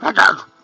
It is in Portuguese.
Tá.